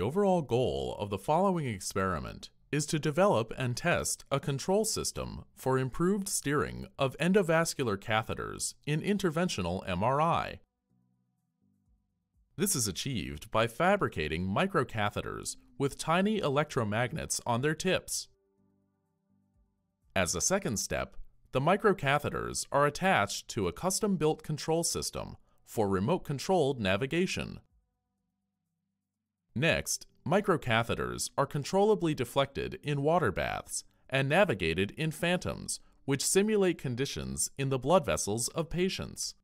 overall goal of the following experiment is to develop and test a control system for improved steering of endovascular catheters in interventional MRI. This is achieved by fabricating microcatheters with tiny electromagnets on their tips. As a second step, the microcatheters are attached to a custom-built control system for remote-controlled navigation. Next, microcatheters are controllably deflected in water baths and navigated in phantoms, which simulate conditions in the blood vessels of patients.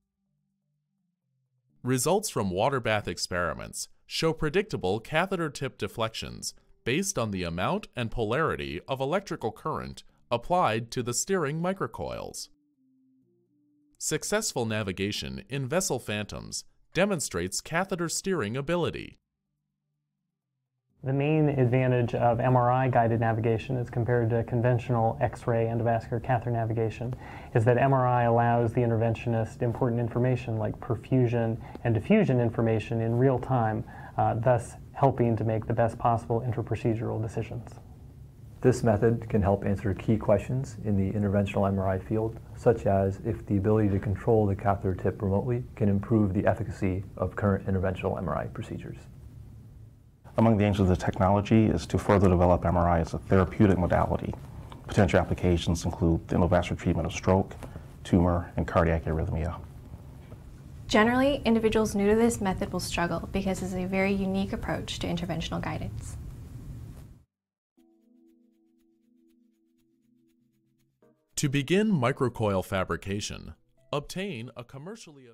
Results from water bath experiments show predictable catheter tip deflections based on the amount and polarity of electrical current applied to the steering microcoils. Successful navigation in vessel phantoms demonstrates catheter steering ability. The main advantage of MRI guided navigation as compared to conventional X-ray endovascular catheter navigation is that MRI allows the interventionist important information like perfusion and diffusion information in real time, uh, thus helping to make the best possible interprocedural decisions. This method can help answer key questions in the interventional MRI field, such as if the ability to control the catheter tip remotely can improve the efficacy of current interventional MRI procedures. Among the aims of the technology is to further develop MRI as a therapeutic modality. Potential applications include the endovascular treatment of stroke, tumor, and cardiac arrhythmia. Generally, individuals new to this method will struggle because it's a very unique approach to interventional guidance. To begin microcoil fabrication, obtain a commercially